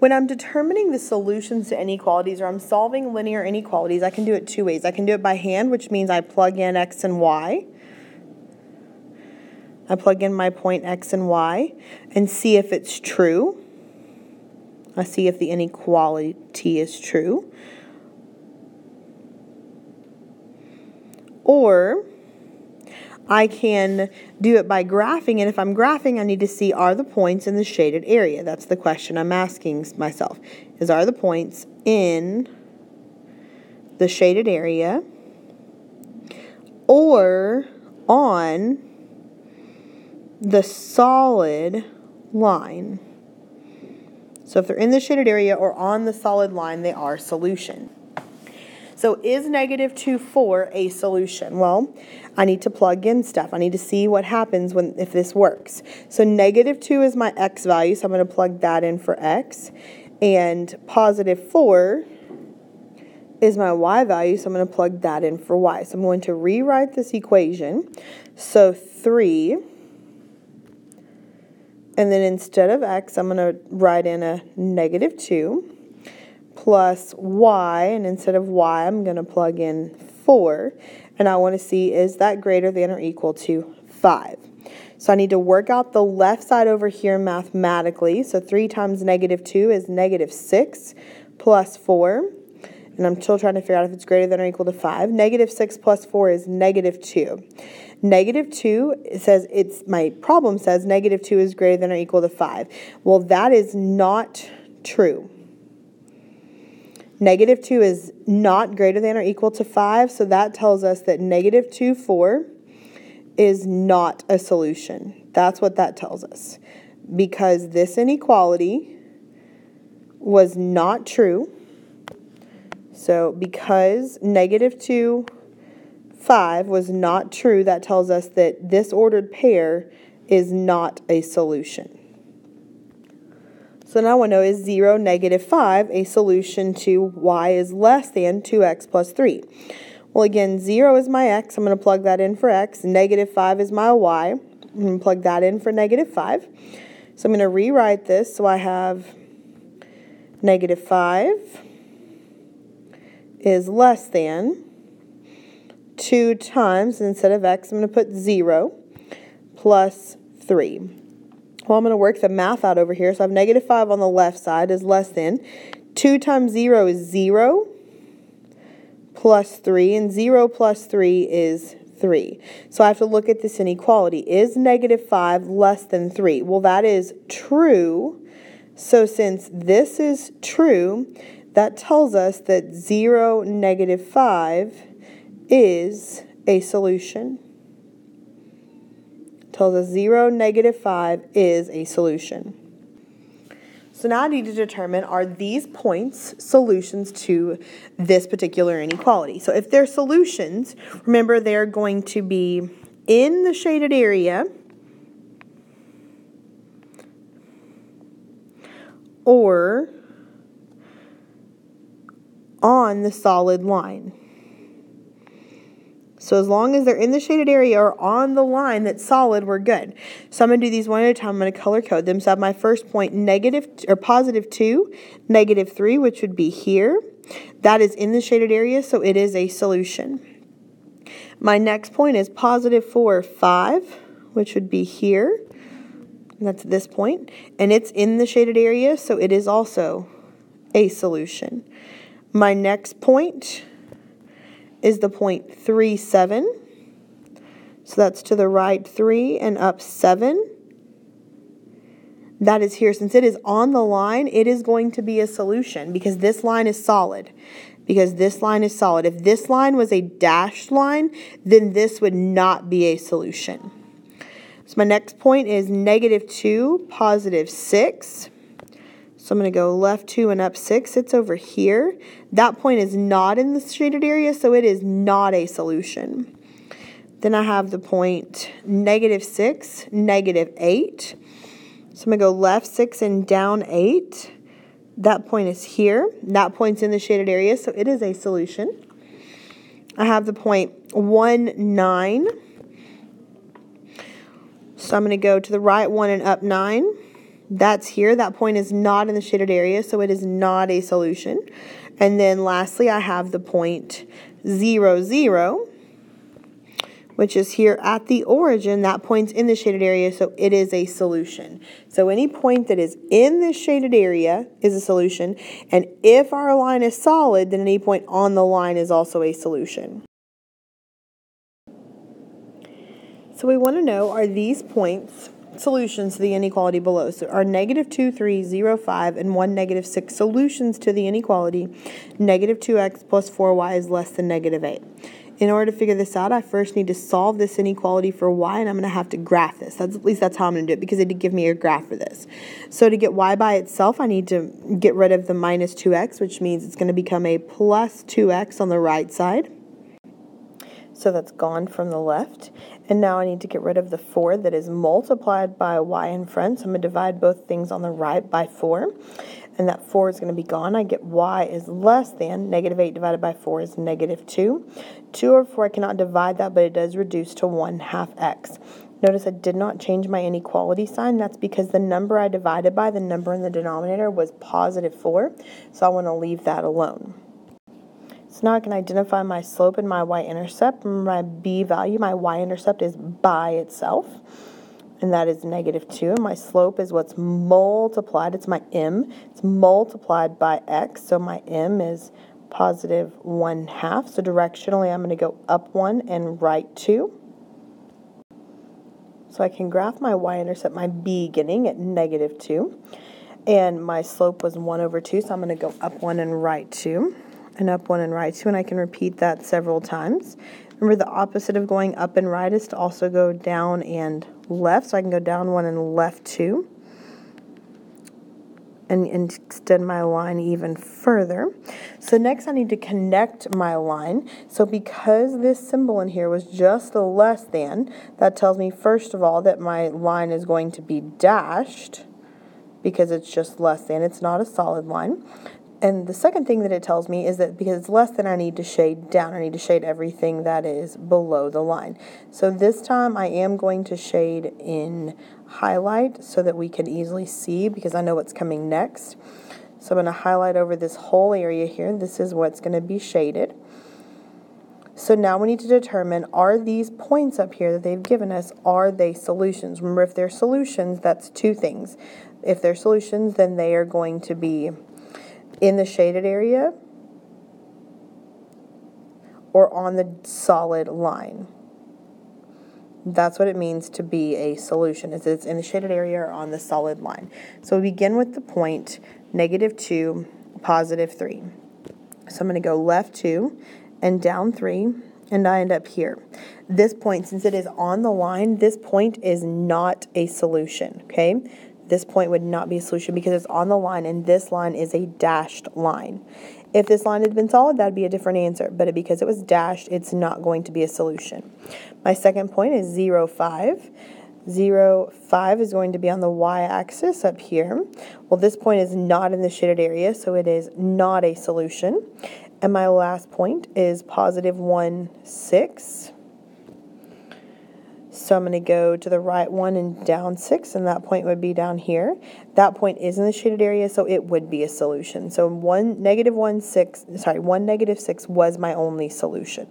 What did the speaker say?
When I'm determining the solutions to inequalities or I'm solving linear inequalities, I can do it two ways. I can do it by hand, which means I plug in x and y. I plug in my point x and y and see if it's true. I see if the inequality is true. Or I can do it by graphing, and if I'm graphing, I need to see are the points in the shaded area. That's the question I'm asking myself, is are the points in the shaded area or on the solid line. So if they're in the shaded area or on the solid line, they are solution. So is negative 2, 4 a solution? Well, I need to plug in stuff. I need to see what happens when if this works. So negative 2 is my x value, so I'm going to plug that in for x. And positive 4 is my y value, so I'm going to plug that in for y. So I'm going to rewrite this equation. So 3, and then instead of x, I'm going to write in a negative 2 plus y, and instead of y, I'm going to plug in 4, and I want to see is that greater than or equal to 5. So I need to work out the left side over here mathematically. So 3 times negative 2 is negative 6 plus 4. And I'm still trying to figure out if it's greater than or equal to 5. Negative 6 plus 4 is negative 2. Negative 2 it says it's my problem says negative 2 is greater than or equal to 5. Well, that is not true. Negative 2 is not greater than or equal to 5, so that tells us that negative 2, 4 is not a solution. That's what that tells us. Because this inequality was not true. So because negative 2, 5 was not true, that tells us that this ordered pair is not a solution. So now I want to know is 0, negative 5 a solution to y is less than 2x plus 3? Well, again, 0 is my x. I'm going to plug that in for x. Negative 5 is my y. I'm going to plug that in for negative 5. So I'm going to rewrite this so I have negative 5 is less than 2 times, instead of x, I'm going to put 0 plus 3. Well, I'm going to work the math out over here. So I have negative 5 on the left side is less than. 2 times 0 is 0 plus 3, and 0 plus 3 is 3. So I have to look at this inequality. Is negative 5 less than 3? Well, that is true. So since this is true, that tells us that 0, negative 5 is a solution tells us 0, negative 5 is a solution. So now I need to determine are these points solutions to this particular inequality. So if they're solutions, remember they're going to be in the shaded area or on the solid line. So as long as they're in the shaded area or on the line that's solid, we're good. So I'm going to do these one at a time. I'm going to color code them. So I have my first point, negative or positive 2, negative 3, which would be here. That is in the shaded area, so it is a solution. My next point is positive 4, 5, which would be here. That's this point. And it's in the shaded area, so it is also a solution. My next point is the point 3, 7. So that's to the right 3 and up 7. That is here. Since it is on the line, it is going to be a solution because this line is solid. Because this line is solid. If this line was a dashed line, then this would not be a solution. So my next point is negative 2, positive 6. So I'm going to go left 2 and up 6. It's over here. That point is not in the shaded area, so it is not a solution. Then I have the point negative 6, negative 8. So I'm going to go left 6 and down 8. That point is here. That point's in the shaded area, so it is a solution. I have the point 1, 9. So I'm going to go to the right 1 and up 9 That's here. That point is not in the shaded area, so it is not a solution. And then lastly, I have the point 0, 0, which is here at the origin. That point's in the shaded area, so it is a solution. So any point that is in this shaded area is a solution. And if our line is solid, then any point on the line is also a solution. So we want to know, are these points solutions to the inequality below? So are negative 2, 3, 0, 5, and 1, negative 6 solutions to the inequality? Negative 2x plus 4y is less than negative 8. In order to figure this out, I first need to solve this inequality for y, and I'm going to have to graph this. That's At least that's how I'm going to do it, because it did give me a graph for this. So to get y by itself, I need to get rid of the minus 2x, which means it's going to become a plus 2x on the right side. So that's gone from the left. And now I need to get rid of the 4 that is multiplied by y in front. So I'm going to divide both things on the right by 4. And that 4 is going to be gone. I get y is less than negative 8 divided by 4 is negative 2. 2 over 4, I cannot divide that, but it does reduce to 1 half x. Notice I did not change my inequality sign. That's because the number I divided by, the number in the denominator, was positive 4. So I want to leave that alone. So now I can identify my slope and my y-intercept. My b value, my y-intercept is by itself, and that is negative 2. And my slope is what's multiplied, it's my m, it's multiplied by x, so my m is positive 1 half. So directionally, I'm going to go up 1 and right 2. So I can graph my y-intercept, my beginning at negative 2. And my slope was 1 over 2, so I'm going to go up 1 and right 2 and up one and right two, and I can repeat that several times. Remember the opposite of going up and right is to also go down and left, so I can go down one and left two and, and extend my line even further. So next I need to connect my line. So because this symbol in here was just a less than, that tells me first of all that my line is going to be dashed because it's just less than, it's not a solid line. And the second thing that it tells me is that because it's less than I need to shade down, I need to shade everything that is below the line. So this time I am going to shade in highlight so that we can easily see because I know what's coming next. So I'm going to highlight over this whole area here. This is what's going to be shaded. So now we need to determine, are these points up here that they've given us, are they solutions? Remember, if they're solutions, that's two things. If they're solutions, then they are going to be in the shaded area or on the solid line. That's what it means to be a solution, is it's in the shaded area or on the solid line. So we begin with the point negative 2, positive 3. So I'm going to go left 2 and down 3, and I end up here. This point, since it is on the line, this point is not a solution, okay? This point would not be a solution because it's on the line and this line is a dashed line. If this line had been solid, that'd be a different answer, but because it was dashed, it's not going to be a solution. My second point is 0, 5. 0, 5 is going to be on the y-axis up here. Well, this point is not in the shaded area, so it is not a solution. And my last point is positive 1, 6. So I'm going to go to the right one and down 6, and that point would be down here. That point is in the shaded area, so it would be a solution. So 1, negative 1, 6, sorry, 1, negative 6 was my only solution.